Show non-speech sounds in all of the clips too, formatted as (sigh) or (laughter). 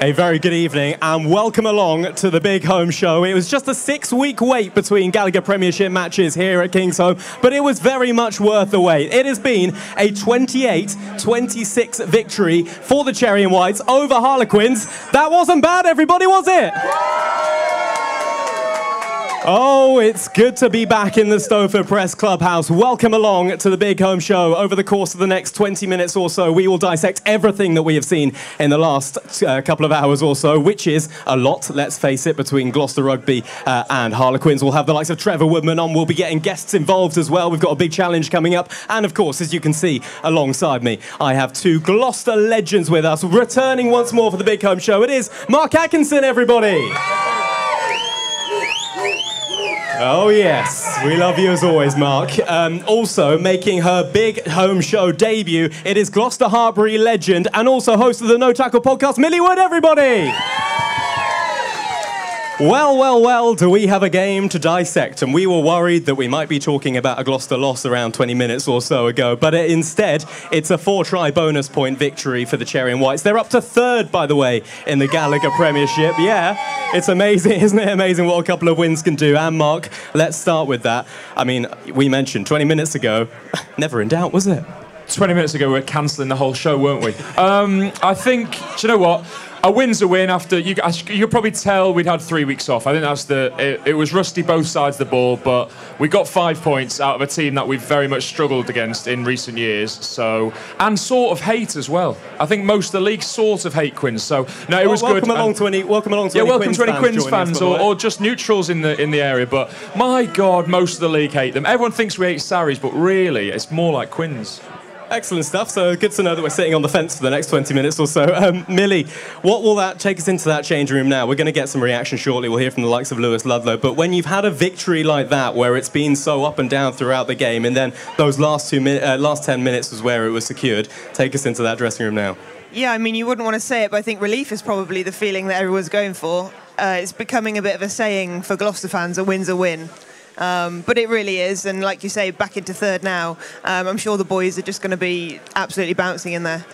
A very good evening and welcome along to the big Holm show. It was just a six week wait between Gallagher Premiership matches here at Kingsholm, but it was very much worth the wait. It has been a 28 26 victory for the Cherry and Whites over Harlequins. That wasn't bad, everybody, was it? Oh, it's good to be back in the Stowford Press Clubhouse. Welcome along to the Big Holm Show. Over the course of the next 20 minutes or so, we will dissect everything that we have seen in the last uh, couple of hours or so, which is a lot, let's face it, between Gloucester Rugby uh, and Harlequins. We'll have the likes of Trevor Woodman on. We'll be getting guests involved as well. We've got a big challenge coming up. And of course, as you can see alongside me, I have two Gloucester legends with us, returning once more for the Big Holm Show. It is Mark Atkinson, everybody. Oh, yes. We love you as always, Mark. Um, also, making her big Holm show debut, it is Gloucester Hartpury legend and also host of the No Tackle podcast, Millie Wood, everybody. Well, well, well, do we have a game to dissect? And we were worried that we might be talking about a Gloucester loss around 20 minutes or so ago, but instead, it's a four try bonus point victory for the Cherry and Whites. They're up to third, by the way, in the Gallagher Premiership. Yeah, it's amazing, (laughs) isn't it amazing what a couple of wins can do? And Mark, let's start with that. I mean, we mentioned 20 minutes ago, (laughs) never in doubt, was it? 20 minutes ago, we were cancelling the whole show, weren't we? Um, I think, do you know what? A win's a win after you you could probably tell we'd had three weeks off. I think that's the it, it, was rusty both sides of the ball, but we got five points out of a team that we've very much struggled against in recent years. So and sort of hate as well. I think most of the league sort of hate Quins. So no, it well, was welcome good. Along to any, welcome along to yeah, any welcome Quins to any fans Quins fans or, or, just neutrals in the in the area. But my God, most of the league hate them. Everyone thinks we hate Sarries, but really, it's more like Quins. Excellent stuff. So good to know that we're sitting on the fence for the next 20 minutes or so. Um, Millie, what will that take us into that change room now? We're going to get some reaction shortly. We'll hear from the likes of Lewis Ludlow. But when you've had a victory like that, where it's been so up and down throughout the game, and then those last two uh, last 10 minutes was where it was secured, take us into that dressing room now. Yeah, I mean, you wouldn't want to say it, but I think relief is probably the feeling that everyone's going for. Uh, it's becoming a bit of a saying for Gloucester fans: a win's a win. Um, but it really is, and like you say, back into third now. Um, I'm sure the boys are just going to be absolutely bouncing in there.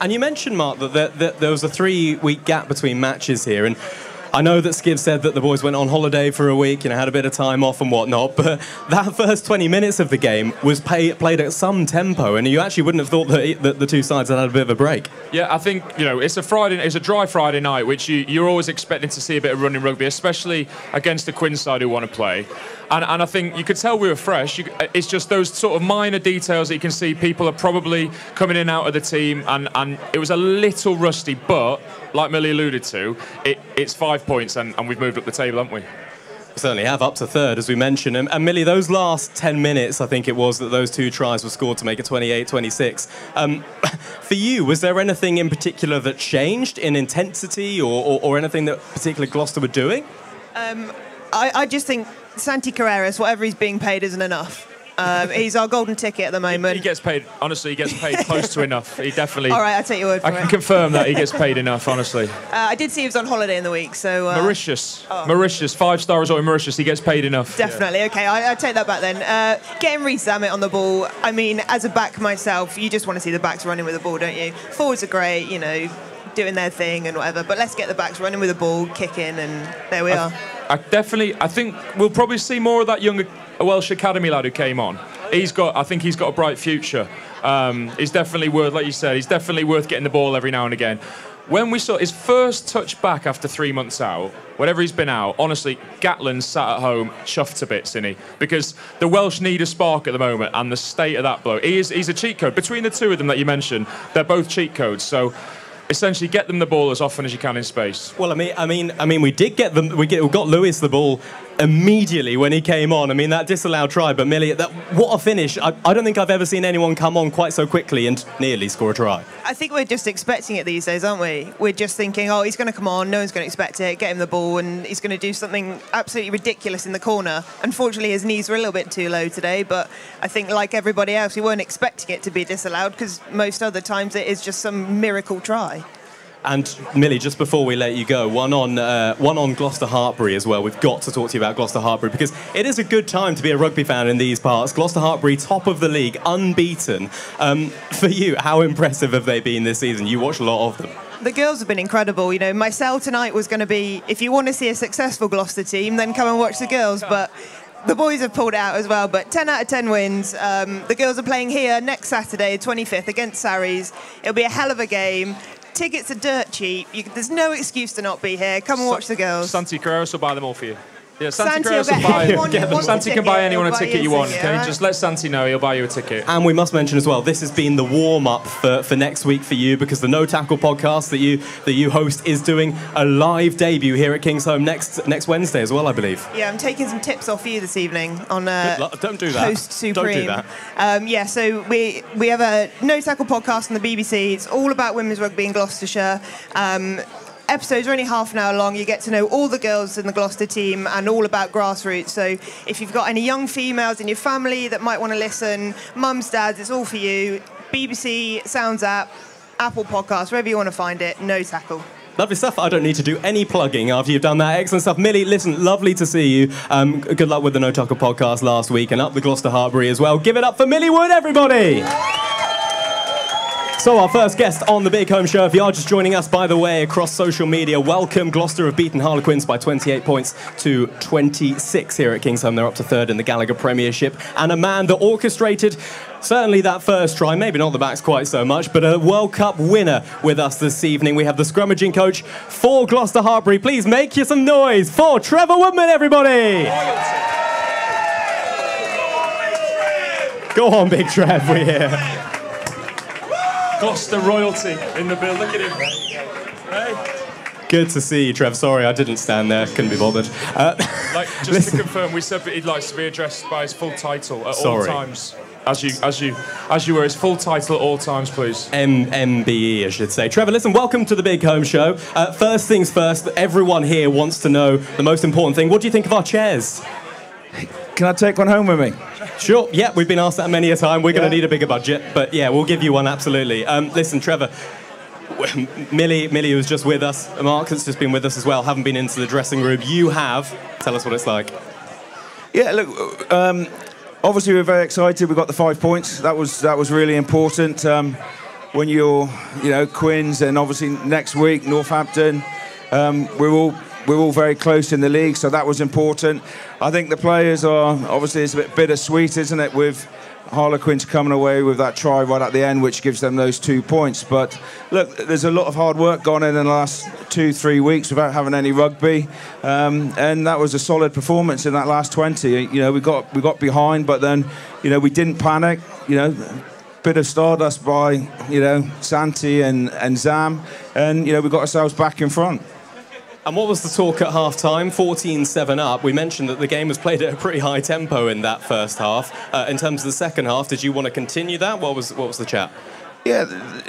And you mentioned, Mark, that there, that there was a three-week gap between matches here, and I know that Skiv said that the boys went on holiday for a week and had a bit of time off and whatnot, but that first 20 minutes of the game was pay, played at some tempo, and you actually wouldn't have thought that, that, the two sides had had a bit of a break. Yeah, I think you know it's a Friday, it's a dry Friday night, which you, you're always expecting to see a bit of running rugby, especially against the Quinn side who want to play. And, and I think you could tell we were fresh. You, it's just those sort of minor details that you can see. People are probably coming in and out of the team, and, and it was a little rusty, but like Millie alluded to, it, it's five points, and, and we've moved up the table, haven't we? certainly have up to third, as we mentioned. And, and, Millie, those last 10 minutes, I think it was, that those two tries were scored to make it 28 26. Um, (laughs) for you, was there anything in particular that changed in intensity or, or, or anything that particularly Gloucester were doing? Um, I, I, just think Santi Carreras, whatever he's being paid, isn't enough. Um, he's our golden ticket at the moment. He, he, gets paid. Honestly, he gets paid (laughs) close to enough. He definitely. All right, I take your word for I can confirm that he gets paid (laughs) enough. Honestly. Uh, I did see he was on holiday in the week, so. Uh, Mauritius, oh. Mauritius, five star resort in Mauritius. He gets paid enough. Definitely. Yeah. Okay, I, I, take that back then. Uh, getting Rees-Zammit on the ball. I mean, as a back myself, you just want to see the backs running with the ball, don't you? Forwards are great, you know, doing their thing and whatever. But let's get the backs running with the ball, kicking, and there we I, are. I definitely. I think we'll probably see more of that young Welsh academy lad who came on he's got. I think he's got a bright future. Um, he's definitely worth, like you said, he's definitely worth getting the ball every now and again. When we saw his first touch back after three months out, whatever he's been out, honestly, Gatland sat at home chuffed to bits, isn't he? Because the Welsh need a spark at the moment, and the state of that blow. He is, he's a cheat code. Between the two of them that you mentioned, they're both cheat codes. So essentially get them the ball as often as you can in space. Well, I mean, I mean, I mean, we did get them. We, get, we got Lewis the ball immediately when he came on. I mean, that disallowed try, but Millie, that, what a finish. I, I, don't think I've ever seen anyone come on quite so quickly and nearly score a try. I think we're just expecting it these days, aren't we? We're just thinking, oh, he's going to come on, no one's going to expect it, get him the ball, and he's going to do something absolutely ridiculous in the corner. Unfortunately, his knees were a little bit too low today, but I think, like everybody else, we weren't expecting it to be disallowed because most other times it is just some miracle try. And Millie, just before we let you go, one on uh, one on Gloucester Hartpury as well. We've got to talk to you about Gloucester Hartpury because it is a good time to be a rugby fan in these parts. Gloucester Hartpury, top of the league, unbeaten. Um, for you, how impressive have they been this season? You watch a lot of them. The girls have been incredible. You know, my sell tonight was going to be if you want to see a successful Gloucester team, then come and watch the girls. But the boys have pulled it out as well. But 10 out of 10 wins. Um, the girls are playing here next Saturday, 25th, against Sarries. It'll be a hell of a game. Tickets are dirt cheap. You, there's no excuse to not be here. Come and watch the girls. Santi Carreras will buy them all for you. Yeah, Santi, Santi Carreras will will get buy. anyone who Get them. wants a Santi can buy anyone a buy ticket you you want. ticket, Okay, right? just let Santi know. He'll buy you a ticket. And we must mention as well, this has been the warm up for, for next week for you because the No Tackle podcast that you that you host is doing a live debut here at Kingsholm next next Wednesday as well, I believe. Yeah, I'm taking some tips off you this evening on uh, Don't do that. Host Supreme. Don't do that. Um, yeah, so we we have a No Tackle podcast on the BBC. It's all about women's rugby in Gloucestershire. Um, episodes are only half an hour long. You get to know all the girls in the Gloucester team and all about grassroots. So if you've got any young females in your family that might want to listen, mums, dads, it's all for you. BBC Sounds app, Apple Podcast, wherever you want to find it. No Tackle. Lovely stuff. I don't need to do any plugging after you've done that. Excellent stuff. Millie, listen, lovely to see you. Um, good luck with the No Tackle podcast last week and up the Gloucester Hartpury as well. Give it up for Millie Wood, everybody. So, our first guest on the Big Holm Show, if you are just joining us, by the way, across social media, welcome. Gloucester have beaten Harlequins by 28 points to 26 here at Kingsholm. They're up to third in the Gallagher Premiership. And a man that orchestrated certainly that first try, maybe not the backs quite so much, but a World Cup winner with us this evening. We have the scrummaging coach for Gloucester Hartpury. Please make you some noise for Trevor Woodman, everybody. Go on, Big Trev, we're here. Gloucester royalty in the build. Look at him. Hey. Good to see you, Trev. Sorry, I didn't stand there. Couldn't be bothered. Uh, (laughs) Like, just Listen. to confirm, we said that he'd like to be addressed by his full title at all Sorry. times. As you, as you, as you were, his full title at all times, please. M- MBE, I should say. Trevor, listen, welcome to the Big Holm Show. Uh, first things first, everyone here wants to know the most important thing. What do you think of our chairs? Can I take one home with me? Sure, yeah, we've been asked that many a time. We're going to need a bigger budget, but yeah, we'll give you one, absolutely. Um, listen, Trevor, (laughs) Millie, Millie was just with us. Mark has just been with us as well, haven't been into the dressing room. You have. Tell us what it's like. Yeah, look, um, obviously we're very excited. We got the five points. That was that was really important. Um, when you're, you know, Quins and obviously next week Northampton, um, we're all we're all very close in the league, so that was important. I think the players are obviously it's a bit bittersweet, isn't it, with Harlequins coming away with that try right at the end, which gives them those two points. But look, there's a lot of hard work gone in in the last two, three weeks without having any rugby, um, and that was a solid performance in that last 20. You know, we got we got behind, but then, you know, we didn't panic. You know, bit of stardust by you know Santi and and Zam, and you know we got ourselves back in front. And what was the talk at half time? 14 7 up. We mentioned that the game was played at a pretty high tempo in that first half. Uh, in terms of the second half, did you want to continue that? What was, what was the chat? Yeah,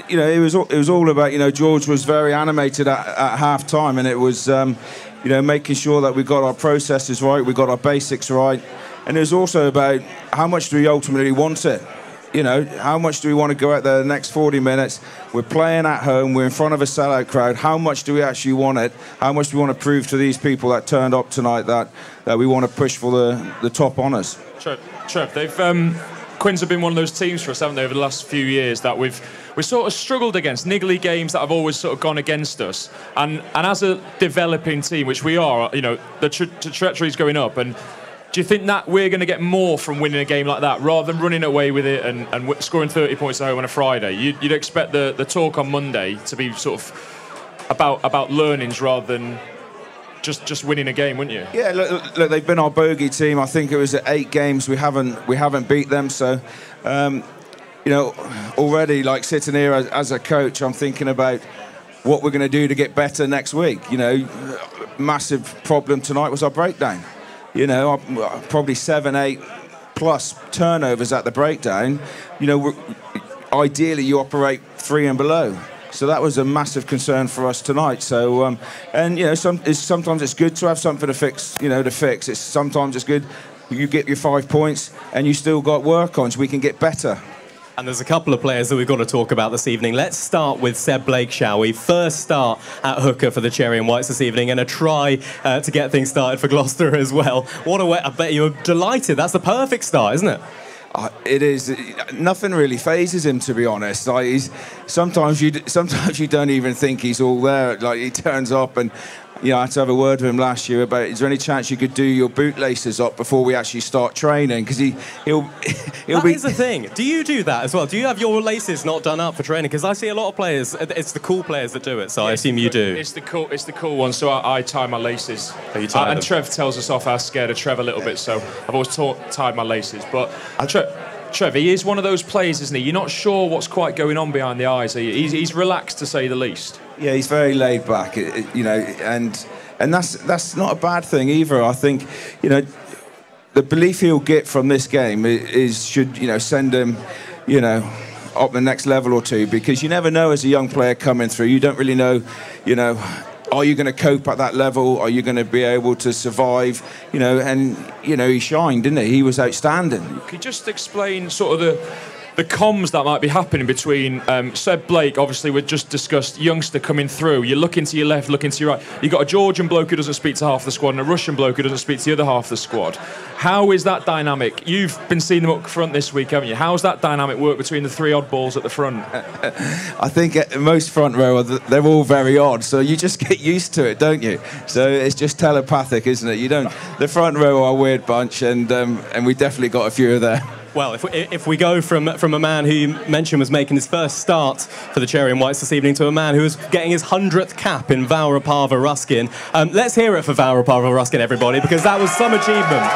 you know, it was all- it was all about you know George was very animated at, at half time, and it was um, you know making sure that we got our processes right, we got our basics right, and it was also about how much do we ultimately want it. You know, how much do we want to go out there the next 40 minutes? We're playing at home, we're in front of a sellout crowd. How much do we actually want it? How much do we want to prove to these people that turned up tonight that, that we want to push for the, the top honours? Trev, Trev they've um, Quins have been one of those teams for us, haven't they, over the last few years that we've we sort of struggled against niggly games that have always sort of gone against us. And and as a developing team, which we are, you know, the tra- is going up. And do you think that we're going to get more from winning a game like that rather than running away with it and, and scoring 30 points at home on a Friday? You'd, you'd expect the, the talk on Monday to be sort of about about learnings rather than just just winning a game, wouldn't you? Yeah, look, look, they've been our bogey team. I think it was at eight games we haven't we haven't beat them. So, um, you know, already like sitting here as, as a coach, I'm thinking about what we're going to do to get better next week. You know, massive problem tonight was our breakdown. You know, probably seven, eight plus turnovers at the breakdown. You know, ideally you operate three and below. So that was a massive concern for us tonight. So, um, and you know, some, it's, sometimes it's good to have something to fix. You know, to fix. It's sometimes it's good. You get your five points, and you still got work on, so we can get better. And there's a couple of players that we've got to talk about this evening. Let's start with Seb Blake, shall we? First start at hooker for the Cherry and Whites this evening, and a try uh, to get things started for Gloucester (laughs) as well. What a way! I bet you're delighted. That's the perfect start, isn't it? Uh, it is nothing really phases him to be honest. Like sometimes you sometimes you don't even think he's all there. Like he turns up and you know, I had to have a word with him last year about is there any chance you could do your bootlaces up before we actually start training? Because he, he'll, (laughs) he'll That be. is the thing. Do you do that as well? Do you have your laces not done up for training? Because I see a lot of players. It's the cool players that do it. So I assume you do. It's the cool. It's the cool one. So I, I tie my laces. Oh, you tie Uh, and. Trev tells us off. I was scared of Trev a little bit, so I've always taught, tied my laces. But Trev, Trev, he is one of those players, isn't he? You're not sure what's quite going on behind the eyes. Are you? He's, he's relaxed to say the least. Yeah, he's very laid back, you know, and and that's that's not a bad thing either. I think, you know, the belief he'll get from this game is should you know send him, you know, up the next level or two because you never know as a young player coming through. You don't really know, you know. Are you going to cope at that level? Are you going to be able to survive? You know, and you know he shined, didn't he? He was outstanding. Could you just explain sort of the the comms that might be happening between um, Seb Blake, obviously we just discussed youngster coming through. You're looking to your left, looking to your right. You've got a Georgian bloke who doesn't speak to half the squad and a Russian bloke who doesn't speak to the other half of the squad. How is that dynamic? You've been seeing them up front this week, haven't you? How's that dynamic work between the three oddballs at the front? (laughs) I think uh, most front row, they're all very odd, so you just (laughs) get used to it, don't you? So it's just telepathic, isn't it? You don't. The front row are a weird bunch, and um, and we definitely got a few of there. (laughs) Well, if we, if we go from, from a man who you mentioned was making his first start for the Cherry and Whites this evening to a man who was getting his 100th cap in Val Rapava-Ruskin, um, let's hear it for Val Rapava-Ruskin, everybody, because that was some achievement.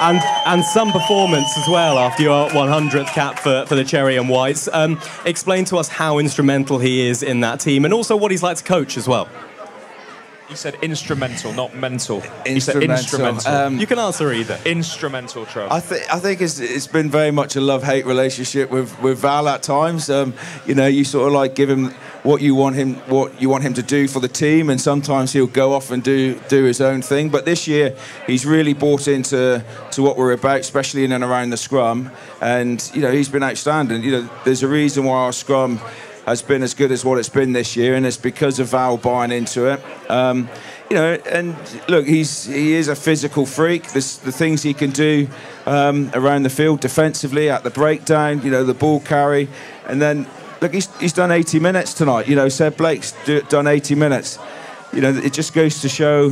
And, and some performance as well after your 100th cap for, for the Cherry and Whites. Um, explain to us how instrumental he is in that team and also what he's like to coach as well. He said instrumental, not mental. He said Instrumental. Um, You can answer either. instrumental, Trev. I, th- I think it's, it's been very much a love-hate relationship with, with Val at times. Um, you know, you sort of like give him what you want him what you want him to do for the team, and sometimes he'll go off and do do his own thing. But this year, he's really bought into to what we're about, especially in and around the scrum. And you know, he's been outstanding. You know, there's a reason why our scrum has been as good as what it's been this year, and it's because of Val buying into it. Um, you know, and look, he's he is a physical freak. This, the things he can do um, around the field defensively, at the breakdown, you know, the ball carry, and then look, he's he's done 80 minutes tonight. You know, Seb Blake's do, done 80 minutes. You know, it just goes to show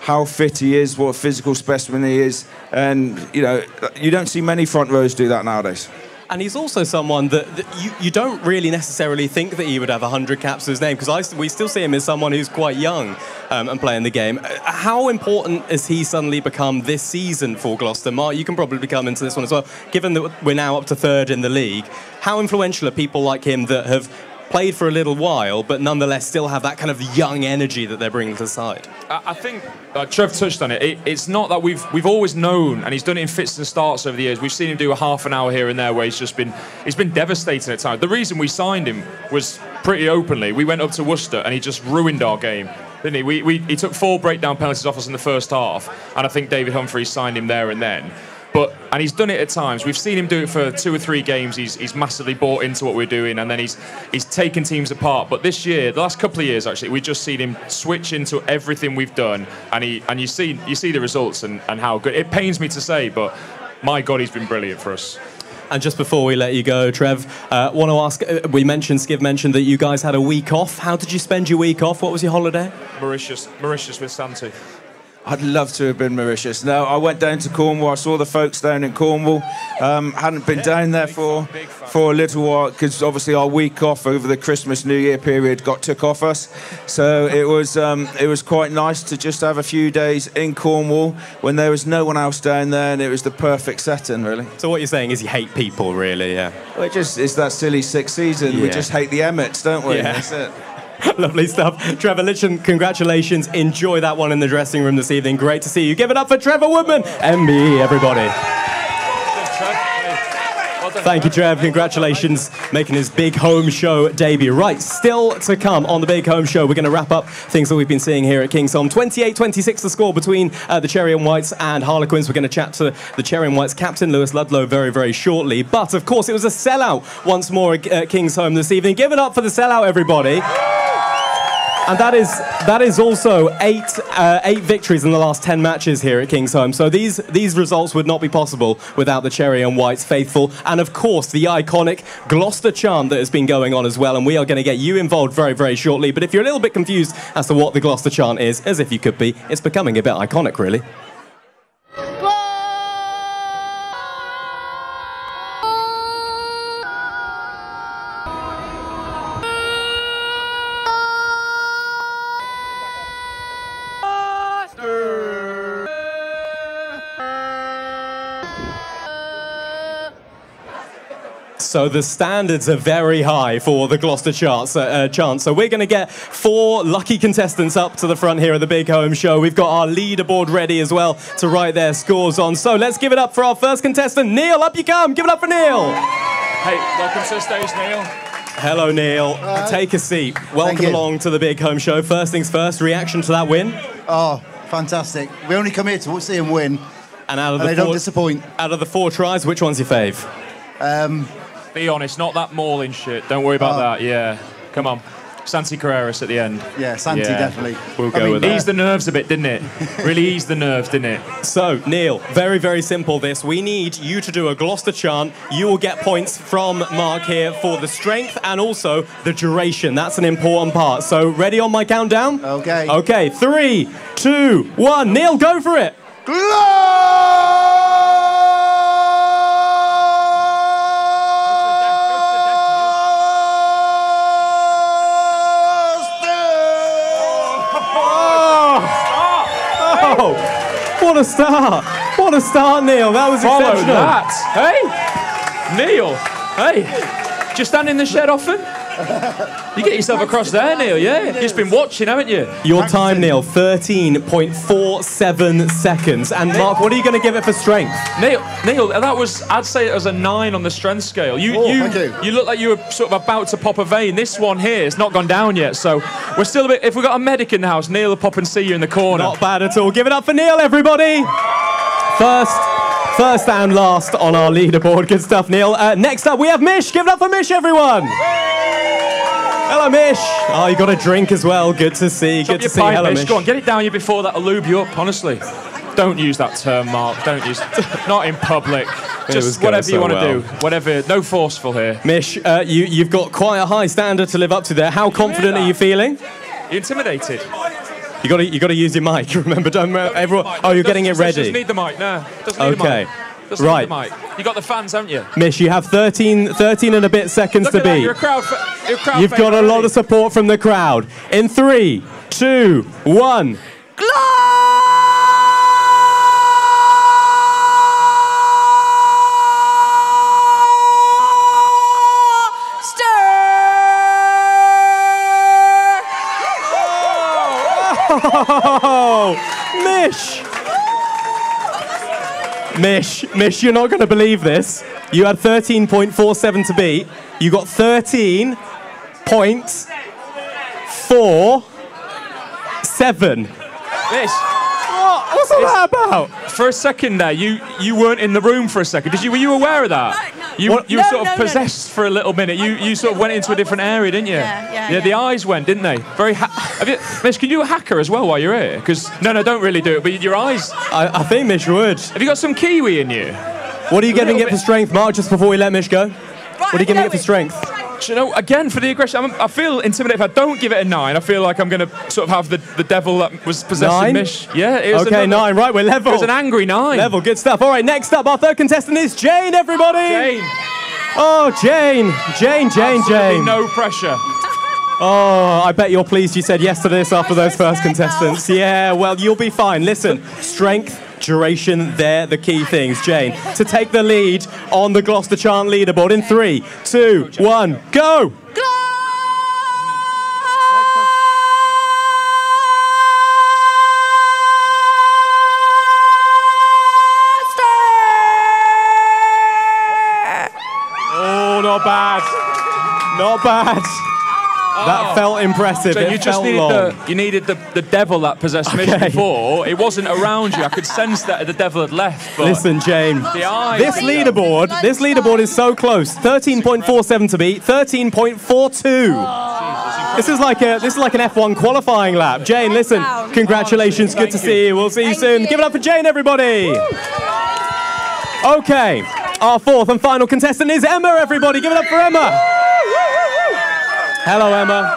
how fit he is, what a physical specimen he is, and you know, you don't see many front rows do that nowadays. And he's also someone that, that you, you don't really necessarily think that he would have 100 caps to his name because we still see him as someone who's quite young um, and playing the game. Uh, How important has he suddenly become this season for Gloucester? Mark, you can probably come into this one as well. Given that we're now up to third in the league, how influential are people like him that have played for a little while but nonetheless still have that kind of young energy that they're bringing to the side? I I think uh, Trev touched on it. it. It's not that we've we've always known, and he's done it in fits and starts over the years. We've seen him do a half an hour here and there where he's just been he's been devastating at times. The reason we signed him was pretty openly. We went up to Worcester and he just ruined our game, didn't he? We, we he took four breakdown penalties off us in the first half, and I think David Humphreys signed him there and then. But and he's done it at times. We've seen him do it for two or three games. He's, he's massively bought into what we're doing, and then he's he's taken teams apart. But this year, the last couple of years actually, we've just seen him switch into everything we've done, and he and you see you see the results and, and how good. It pains me to say, but my God, he's been brilliant for us. And just before we let you go, Trev, uh, want to ask. Uh, we mentioned Skiv mentioned that you guys had a week off. How did you spend your week off? What was your holiday? Mauritius, Mauritius with Santi. I'd love to have been Mauritius. No, I went down to Cornwall. I saw the folks down in Cornwall. Um, hadn't been down there for for a little while because obviously our week off over the Christmas New Year period got took off us. So it was um, it was quite nice to just have a few days in Cornwall when there was no one else down there, and it was the perfect setting, really. So what you're saying is you hate people, really? Yeah. Well, it just it's that silly sixth season. We just hate the Emmets, don't we? Yeah. That's it. (laughs) Lovely stuff. Trevor Litchin, congratulations. Enjoy that one in the dressing room this evening. Great to see you. Give it up for Trevor Woodman. MBE, everybody. Thank you, Trev. Congratulations, making his big Holm show debut. Right, still to come on the big Holm show. We're going to wrap up things that we've been seeing here at Kingsholm. 28 26 the score between uh, the Cherry and Whites and Harlequins. We're going to chat to the Cherry and Whites captain, Lewis Ludlow, very, very shortly. But of course, it was a sellout once more at uh, Kingsholm this evening. Give it up for the sellout, everybody. And that is that is also eight uh, eight victories in the last ten matches here at Kingsholm. So these these results would not be possible without the Cherry and Whites faithful, and of course the iconic Gloucester chant that has been going on as well. And we are going to get you involved very very shortly. But if you're a little bit confused as to what the Gloucester chant is, as if you could be, it's becoming a bit iconic, really. So the standards are very high for the Gloucester charts, uh, uh, chant. So we're going to get four lucky contestants up to the front here at the Big Holm Show. We've got our leaderboard ready as well to write their scores on. So let's give it up for our first contestant, Neil. Up you come. Give it up for Neil. Hey, welcome to the stage, Neil. Hello, Neil. Take a seat. Welcome along to the Big Holm Show. First things first, reaction to that win. Oh, fantastic. We only come here to see him win, And out of and the they don't four, disappoint. out of the four tries, which one's your fave? Be honest, not that mauling shit. Don't worry about Oh. that. Yeah, come on. Santi Carreras at the end. Yeah, Santi, Yeah. definitely. We'll I go mean, with that. Eased the nerves a bit, didn't it? (laughs) really eased the nerves, didn't it? So, Neil, very, very simple this. We need you to do a Gloucester chant. You will get points from Mark here for the strength and also the duration. That's an important part. So, ready on my countdown? Okay. Okay, three, two, one. Neil, go for it. Oh, what a start. What a start, Neil. That was Follow exceptional. that. Hey, Neil. Hey, do you stand in the shed often? (laughs) You get yourself across there, Neil. Yeah, you've just been watching, haven't you? Your time, Neil, 13.47 seconds. And Mark, what are you going to give it for strength? Neil, Neil, that was I'd say it was a nine on the strength scale. You, Oh, you, thank you. look like you were sort of about to pop a vein. This one here, it's not gone down yet, so we're still a bit. If we've got a medic in the house, Neil will pop and see you in the corner. Not bad at all. Give it up for Neil, everybody. First, first and last on our leaderboard. Good stuff, Neil. Uh, next up, we have Mish. Give it up for Mish, everyone. Hello, Mish. Oh, you got a drink as well. Good to see. Good to see. pint, Hello, Mish. Mish. Go on, get it down you before that'll lube you up. Honestly, don't use that term, Mark. Don't use. Not in public. (laughs) Just whatever so you want to well. do. Whatever. No forceful here. Mish, uh, you, you've got quite a high standard to live up to there. How confident are you feeling? You intimidated? You got to you got to use your mic. (laughs) Remember, don't uh, everyone. Oh, you're getting it Doesn't need the mic. No. Doesn't need Okay. the mic. Doesn't Right. Need the mic. You got the fans, haven't you? Mish, you have 13, 13 and a bit seconds Look to beat. You're a crowd. fa- You're a crowd You've got a lot of support from the crowd. In three, two, one. Oh, Mish! Mish, Mish, you're not going to believe this. You had 13.47 to beat. You got 13.47. This. What? What's all that about? For a second there, you you weren't in the room for a second. Did you? Were you aware of that? You, What? you were No, sort of no, no. possessed for a little minute. You you sort of went into a different area, didn't you? Yeah, yeah, Yeah, the eyes went, didn't they? Very. Ha- have you, Miss, can you do a haka as well while you're here? Because no, no, don't really do it. But your eyes. I, I think Mish would. Have you got some kiwi in you? What are you giving little it for strength, Mark, just before we let Mish go? What are you giving it for strength? You know, again, for the aggression, I'm, I feel intimidated. If I don't give it a nine, I feel like I'm going to sort of have the, the devil that was possessing Nine? Mish. Yeah, it was Okay, another- nine, right, we're level. It was an angry nine. Level, good stuff. All right, next up, our third contestant is Jane, everybody. Jane, Oh, Jane. Jane, Jane, absolutely Jane. no pressure. (laughs) Oh, I bet you're pleased you said yes to this after those first contestants. Yeah, well, you'll be fine. Listen, strength, duration, they're the key things. Jane, to take the lead on the Gloucester Chant leaderboard in three, two, one, go! Oh, not bad. Not bad. Oh. That felt impressive. So it you just needed long. the you needed the, the devil that possessed Mish Okay. before. It wasn't around you. I could sense that the devil had left. But Listen, Jane. The eyes. This leaderboard, this leaderboard is so close. 13.47 to beat, 13.42. This is like a this is like an F1 qualifying lap. Jane, listen, congratulations. Good to see you. We'll see you soon. Give it up for Jane, everybody. Okay, our fourth and final contestant is Emma. Everybody, give it up for Emma. Hello, Emma.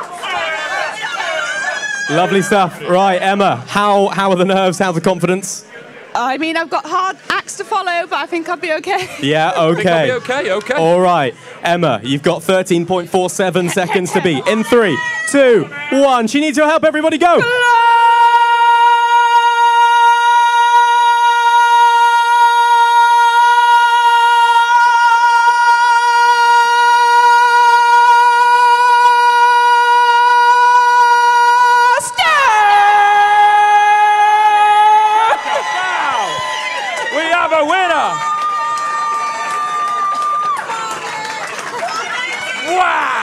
Lovely stuff. Right, Emma. How how are the nerves? How's the confidence? I mean, I've got hard acts to follow, but I think I'll be okay. Yeah. (laughs) I think I'll Okay. be okay, okay. All right, Emma, you've got 13.47 seconds to beat. In three, two, one. She needs your help. Everybody, go.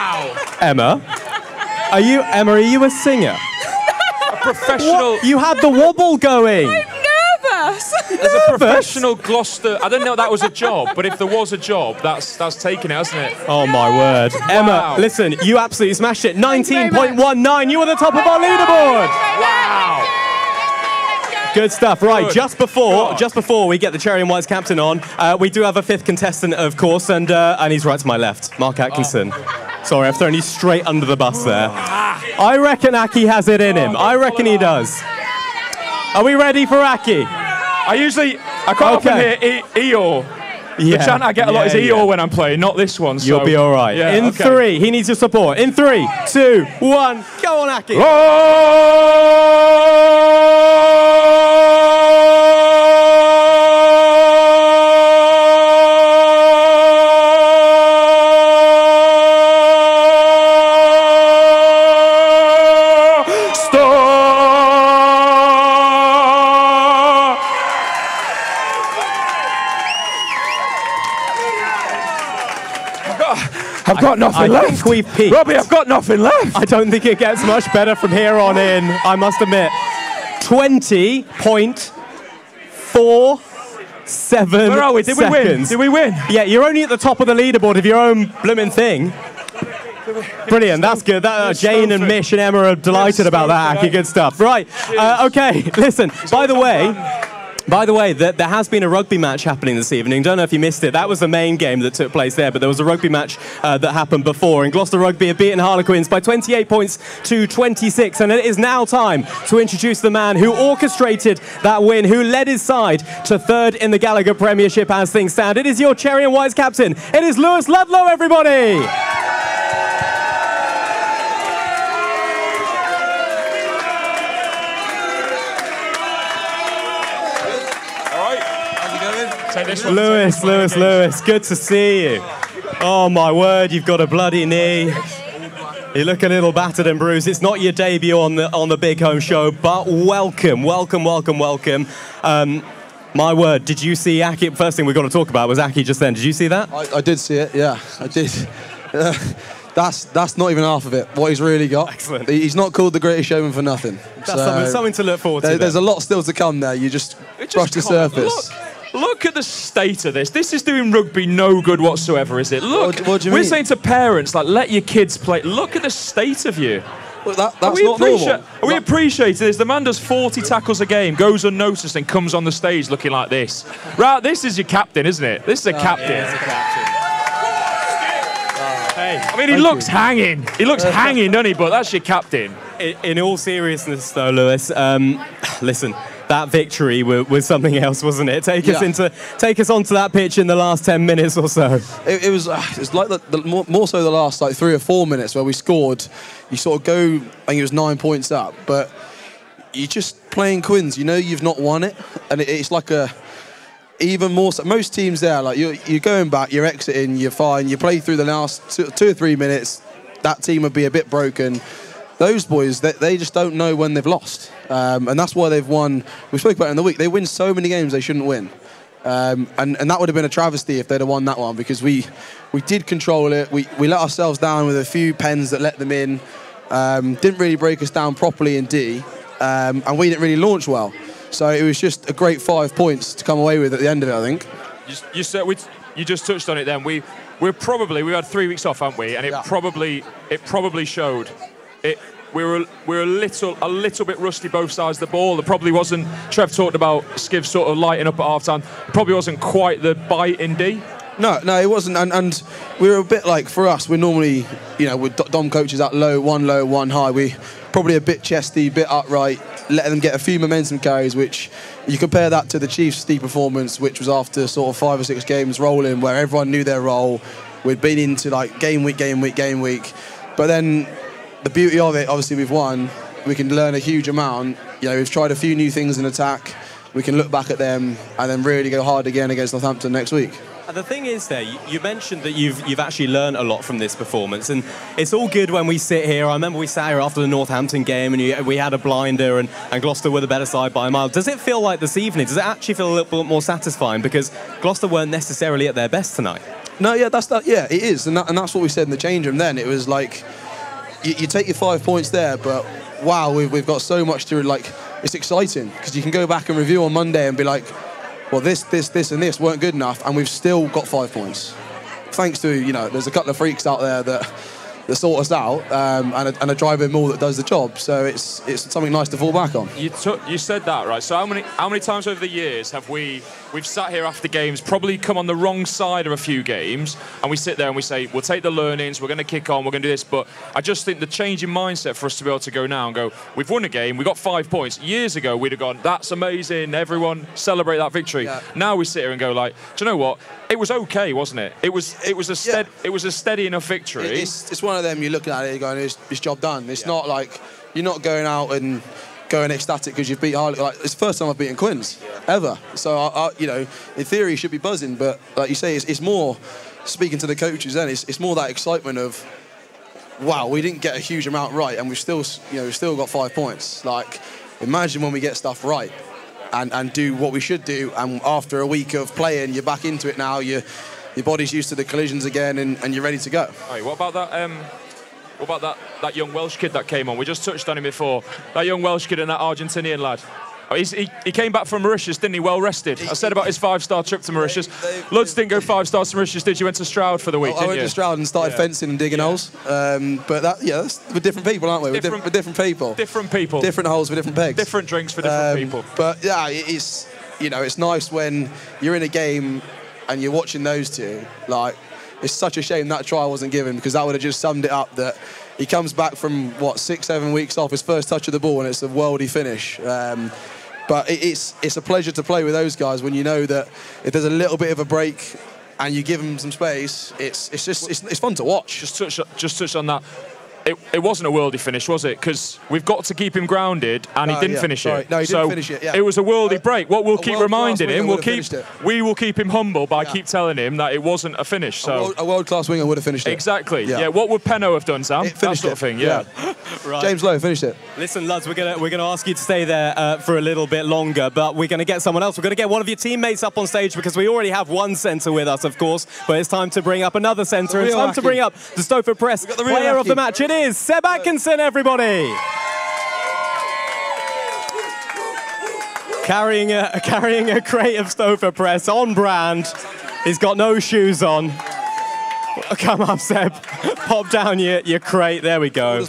Wow! Emma, are you Emma? Are you a singer? A professional. You had the wobble going. I'm nervous. As a professional Gloucester, I don't know that was a job, but if there was a job, that's that's taken it, hasn't it? Oh my word, Emma! Listen, you absolutely smashed it. you very much. 19.19. You were the top of our leaderboard. Wow! Good stuff. Right, Good just before God. just before we get the Cherry and Whites captain on, uh, we do have a fifth contestant, of course, and uh, and he's right to my left, Mark Atkinson. Sorry, I've thrown you straight under the bus there. I reckon Aki has it in him. I reckon he does. Are we ready for Aki? I usually, I quite often Okay. hear e- Eeyore. Yeah. The chant I get a lot is yeah, Eeyore yeah. when I'm playing, not this one. So. You'll be all right. Yeah, in okay. three, he needs your support. In three, two, one, go on, Aki. Stop! I've got nothing I left. think we've peaked. Robbie, I've got nothing left. I don't think it gets much better from here on in, I must admit. 20.47 Where are we? Did we win? Did we win? Yeah, you're only at the top of the leaderboard of your own blooming thing. Brilliant, that's good. That, uh, Jane and. Mish and Emma are delighted about that. good stuff. Right, uh, okay, (laughs) listen, by the way, by the way, there, there has been a rugby match happening this evening. Don't know if you missed it. That was the main game that took place there, but there was a rugby match uh, that happened before. And Gloucester Rugby have beaten Harlequins by 28 points to 26. And it is now time to introduce the man who orchestrated that win, who led his side to third in the Gallagher Premiership as things stand. It is your Cherry and Whites captain. It is Lewis Ludlow, everybody. Take this one. Lewis, Lewis, Lewis, good to see you. Oh my word, you've got a bloody knee. You look a little battered and bruised. It's not your debut on the on the big Holm show, but welcome, welcome, welcome, welcome. Um, my word, did you see Aki? First thing we've got to talk about was Aki just then. Did you see that? I, I did see it, yeah, I did. Uh, that's that's not even half of it. What he's really got. Excellent. He's not called the greatest showman for nothing. That's something, something to look forward to. there- there's a lot still to come there. You just It just brush the surface. Look, look at the state of this. This is doing rugby no good whatsoever, is it? Look, What- what do you we're mean? saying to parents, like, let your kids play. Look at the state of you. Look, that, Are that's we, not appreciate, normal. are we That- appreciating this? The man does 40 tackles a game, goes unnoticed, and comes on the stage looking like this. Right, this is your captain, isn't it? This is a captain. I mean, he looks hanging. He looks (laughs) hanging, doesn't he? But that's your captain. In, in all seriousness, though, Lewis, um, (sighs) listen, that victory was, was something else, wasn't it? Take us into, take us onto that pitch in the last ten minutes or so. It, it was uh, it was like the, the more, more so the last like three or four minutes where we scored. You sort of go, I think it was nine points up, but you're just playing Quins. You know you've not won it, and it, it's like a even more. So, most teams there, like you're, you're going back, you're exiting, you're fine. You play through the last two, two or three minutes. That team would be a bit broken. Those boys, they, they just don't know when they've lost, um, and that's why they've won. We spoke about it in the week. They win so many games they shouldn't win. Um, and, and that would have been a travesty if they'd have won that one because we, we did control it. We, we let ourselves down with a few pens that let them in. Um, didn't really break us down properly in D. Um, and we didn't really launch well. So it was just a great five points to come away with at the end of it, I think. You, you said we, you just touched on it. Then we, we're probably we had three weeks off, haven't we? And it Yeah. probably it probably showed. It. We were, we were a little a little bit rusty both sides of the ball. There probably wasn't. Trev talked about Skiv sort of lighting up at half time. Probably wasn't quite the bite in D. No, no, it wasn't. And, and we were a bit like, for us, we're normally, you know, with Dom coaches at low, one low, one high. We probably a bit chesty, bit upright, letting them get a few momentum carries, which you compare that to the Chiefs' performance, which was after sort of five or six games rolling, where everyone knew their role. We'd been into like game week, game week, game week. But then the beauty of it, obviously, we've won. We can learn a huge amount. You know, we've tried a few new things in attack. We can look back at them and then really go hard again against Northampton next week. And the thing is, there, you, you mentioned that you've you've actually learned a lot from this performance, and it's all good when we sit here. I remember we sat here after the Northampton game, and you, we had a blinder, and, and Gloucester were the better side by a mile. Does it feel like this evening? Does it actually feel a little bit more satisfying because Gloucester weren't necessarily at their best tonight? No, yeah, that's that. Yeah, it is, and, that, and that's what we said in the change room. Then it was like, you, you take your five points there, but wow, we've, we've got so much to like. It's exciting because you can go back and review on Monday and be like, well, this, this, this, and this weren't good enough, and we've still got five points. Thanks to you know, there's a couple of freaks out there that that sort us out, um, and, a, and a maul that does the job. So it's it's something nice to fall back on. You took, you said that right. So how many how many times over the years have we we've sat here after games, probably come on the wrong side of a few games, and we sit there and we say we'll take the learnings, we're going to kick on, we're going to do this. But I just think the change in mindset for us to be able to go now and go, we've won a game, we got five points. Years ago we'd have gone, that's amazing, everyone celebrate that victory. Yeah. Now we sit here and go like, do you know what? It was okay, wasn't it? It was it was a stead, Yeah. it was a steady enough victory. It's, it's one of them you're looking at it you're going, it's, it's job done. It's not like you're not going out and going ecstatic because you've beat Harley. Like it's the first time I've beaten Quinns ever. So I, I, you know, in theory, should be buzzing, but like you say, it's, it's more speaking to the coaches. Then it's, it's more that excitement of, wow, we didn't get a huge amount right, and we've still, you know, we've still got five points. Like, imagine when we get stuff right. And, and do what we should do, and after a week of playing, you're back into it now. You, your body's used to the collisions again, and, and you're ready to go. Right, what about that? Um, what about that, that young Welsh kid that came on? We just touched on him before. That young Welsh kid and that Argentinian lad. Oh, he's, he, he came back from Mauritius, didn't he? Well rested. I said about his five-star trip to Mauritius. they- Luds didn't go five stars to Mauritius, did you? Went to Stroud for the week, I didn't went you? to Stroud and started Yeah. fencing and digging holes. Um, but that, yeah, that's, we're different people, aren't we? We're Different- we're different people. Different people. Different holes for different pegs. Different drinks for different Um, people. But yeah, it's you know, it's nice when you're in a game and you're watching those two. Like, it's such a shame that try wasn't given because that would have just summed it up. That he comes back from what six, seven weeks off his first touch of the ball and it's a worldy finish. Um, but it's it's a pleasure to play with those guys when you know that if there's a little bit of a break and you give them some space, it's it's just it's, it's fun to watch. Just touch, just touch on that. It, it wasn't a worldy finish, was it? Because we've got to keep him grounded, and he Ah, didn't yeah, finish sorry. it. No, he didn't so finish it, yeah. It was a worldy A- break. What we'll keep reminding him, we'll keep have finished it. we will keep him humble by Yeah. keep telling him that it wasn't a finish. A So world- a world class winger would have finished it. exactly, yeah. Yeah. What would Penno have done, Sam? It that sort it. of thing, yeah. (laughs) Right. James Lowe finished it. Listen, lads, we're gonna we're gonna ask you to stay there uh, for a little bit longer, but we're gonna get someone else. We're gonna get one of your teammates up on stage because we already have one centre with us, of course. But it's time to bring up another centre. It's real time to bring up the Stowford Press the real player of the match. It is Seb Atkinson, everybody. Carrying a (laughs) carrying a crate of Stowford Press on brand. He's got no shoes on. (laughs) Come up, Seb. (laughs) Pop down your, your crate. There we go.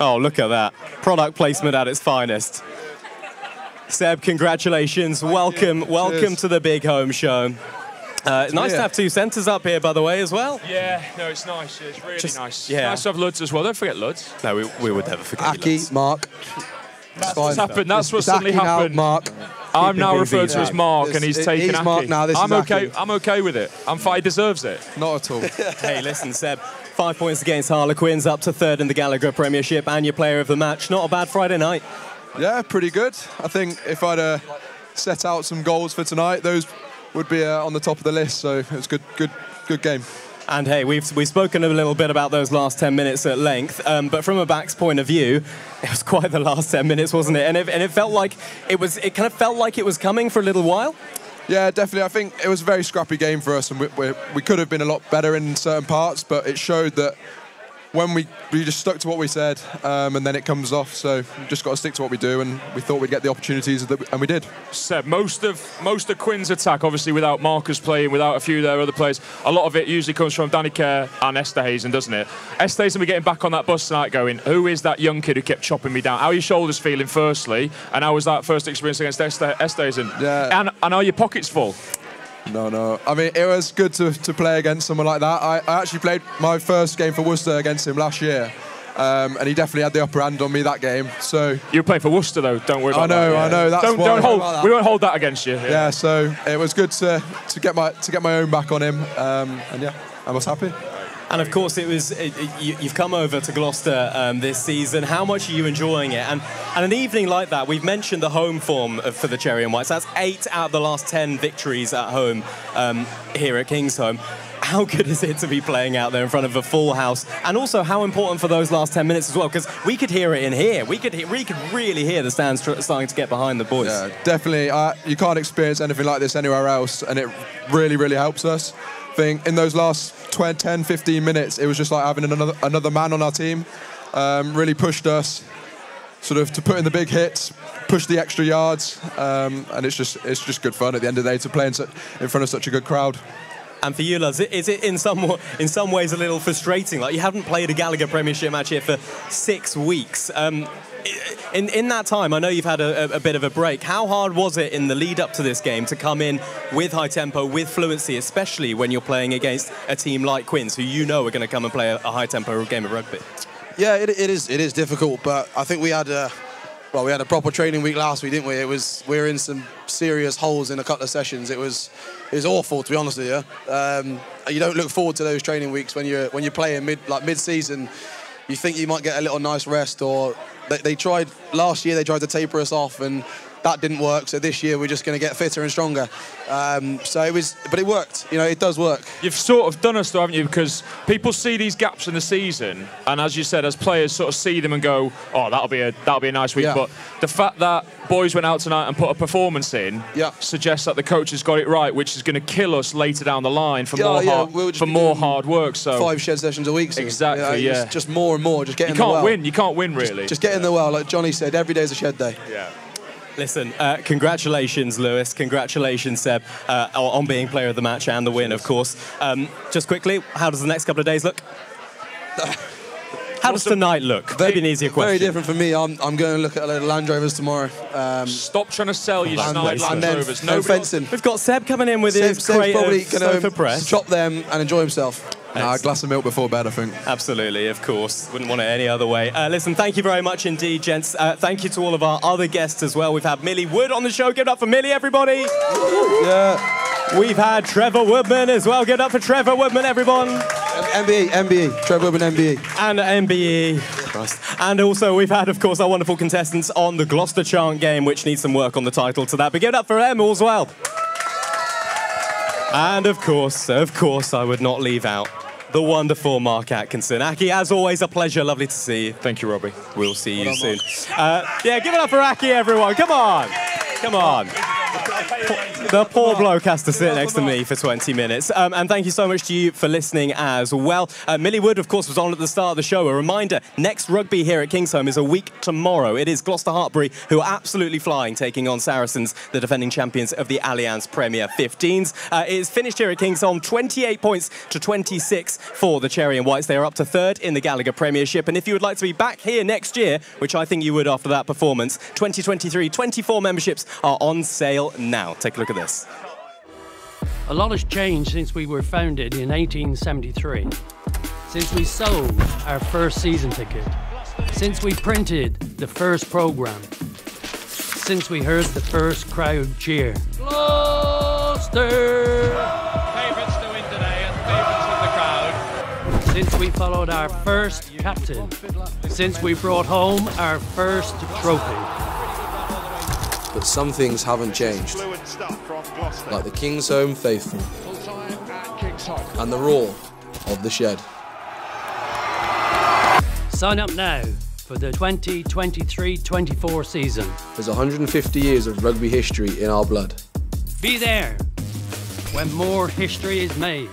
Oh, look at that. Product placement at its finest. Seb, congratulations. welcome, welcome Cheers. to the big Holm show. Uh, (laughs) nice to have two centres up here, by the way, as well. Yeah, no, it's nice. It's really Just- nice. yeah. Nice to have Luds as well. Don't forget Luds. No, we, we would never forget. you, Aki, lads. Mark. That's fine. what's happened. That's It's what suddenly Aki now, happened. Mark. I'm now referred to as Mark, It's- and he's it- taken he's Aki. Mark now, this I'm is okay. Aki. I'm okay with it. I'm fine. He deserves it. Not at all. (laughs) Hey, listen, Seb. Five points against Harlequins, up to third in the Gallagher Premiership, and your player of the match. Not a bad Friday night. yeah, pretty good. I think if I'd uh, set out some goals for tonight, those would be uh, on the top of the list. So it was good, good, good game. And hey, we've we've spoken a little bit about those last ten minutes at length, um, but from a back's point of view, it was quite the last ten minutes, wasn't it? And it, and it felt like it was. It kind of felt like it was coming for a little while. Yeah, definitely. I think it was a very scrappy game for us, and we, we, we could have been a lot better in certain parts, but it showed that when we we just stuck to what we said, um, and then it comes off. So we just got to stick to what we do, and we thought we'd get the opportunities, that, and we did. Seb, most of most of Quins attack, obviously without Marcus playing, without a few of their other players, a lot of it usually comes from Danny Care and Esterhuizen, doesn't it? Esterhuizen, we're getting back on that bus tonight going, who is that young kid who kept chopping me down? How are your shoulders feeling, firstly? And how was that first experience against Esterhuizen? Yeah. And, and are your pockets full? No, no. I mean, it was good to, to play against someone like that. I, I actually played my first game for Worcester against him last year. Um, and he definitely had the upper hand on me that game. So you playing for Worcester, though. Don't worry. I know, that. I know. That's don't, don't hold. We won't hold that against you. Yeah. So it was good to, to get my to get my own back on him. Um, and yeah, I was happy. And of course, it was it, it, you, you've come over to Gloucester um, this season. How much are you enjoying it? And and an evening like that, we've mentioned the home form of, for the Cherry and Whites. That's eight out of the last ten victories at home um, here at Kingsholm. How good is it to be playing out there in front of a full house? And also, how important for those last 10 minutes as well? Because we could hear it in here. We could, we could really hear the stands starting to get behind the boys. Yeah, definitely. Uh, you can't experience anything like this anywhere else, and it really, really helps us. Think in those last 20, 10, 15 minutes, it was just like having another another man on our team. Um, really pushed us, sort of to put in the big hits, push the extra yards, um, and it's just it's just good fun at the end of the day to play in, in front of such a good crowd. And for you, lads, is it in some in some ways a little frustrating? Like you haven't played a Gallagher Premiership match here for six weeks. Um, in in that time, I know you've had a, a, bit of a break. How hard was it in the lead up to this game to come in with high tempo, with fluency, especially when you're playing against a team like Quins, who you know are going to come and play a, a high tempo game of rugby? Yeah, it, it is. It is difficult, but I think we had a well, we had a proper training week last week, didn't we? It was we were in some serious holes in a couple of sessions. It was it was awful, to be honest with you. Um, you don't look forward to those training weeks when you're when you're playing mid like mid season. You think you might get a little nice rest, or they, they tried last year. They tried to taper us off, and that didn't work. So this year we're just going to get fitter and stronger. Um, so it was, but it worked. You know, it does work. You've sort of done us, though, haven't you? Because people see these gaps in the season, and as you said, as players sort of see them and go, "Oh, that'll be a that'll be a nice week." Yeah. But the fact that boys went out tonight and put a performance in Yeah. suggests that the coach has got it right, which is going to kill us later down the line for Yeah, more hard, we'll for more hard work. So Five shed sessions a week. So, Exactly, yeah. Just more and more. Just get you in the can't well. win. You can't win really. Just get in the well, like Johnny said. every day is a shed day. yeah. Listen, uh, congratulations, Lewis. Congratulations, Seb, uh, on being player of the match and the win, of course. Um, just quickly, how does the next couple of days look? How does tonight look? Maybe an easier question. Very different for me. I'm, I'm going to look at a load of Land Rovers tomorrow. Um, Stop trying to sell your and, snide Land and then Rovers. and Nobody- fencing. We've got Seb coming in with Seb, his Seb's crate probably of going Stowford Press. chop them and enjoy himself. A glass of milk before bed, I think. Absolutely, of course. Wouldn't want it any other way. Uh, listen, thank you very much indeed, gents. Uh, thank you to all of our other guests as well. We've had Millie Wood on the show. Give it up for Millie, everybody. Yeah. We've had Trevor Woodman as well. Give it up for Trevor Woodman, everyone. MBE, MBE. Trevor Woodman MBE. And MBE. And also, we've had, of course, our wonderful contestants on the Gloucester Chant game, which needs some work on the title to that. But give it up for them as well. And of course, of course, I would not leave out the wonderful Mark Atkinson. Aki, as always, a pleasure. Lovely to see you. Thank you, Robbie. We'll see you soon. Uh, yeah, give it up for Aki, everyone. Come on. Come on. The poor bloke has to sit next to me for 20 minutes. Um, and thank you so much to you for listening as well. Uh, Millie Wood, of course, was on at the start of the show. A reminder next rugby here at Kingsholm is a week tomorrow. It is Gloucester Hartpury who are absolutely flying, taking on Saracens, the defending champions of the Allianz Premier 15s. Uh, it is finished here at Kingsholm 28 points to 26 for the Cherry and Whites. They are up to third in the Gallagher Premiership. And if you would like to be back here next year, which I think you would after that performance, 2023 24 memberships are on sale now. Take a look at this. A lot has changed since we were founded in 1873. Since we sold our first season ticket. Since we printed the first program. Since we heard the first crowd cheer. Gloucester! Favourites to win today and favourites of the crowd. Since we followed our first captain. Since we brought home our first trophy. But some things haven't changed. Like the Kingsholm faithful. And the roar of the shed. Sign up now for the 2023-24 season. There's 150 years of rugby history in our blood. Be there when more history is made.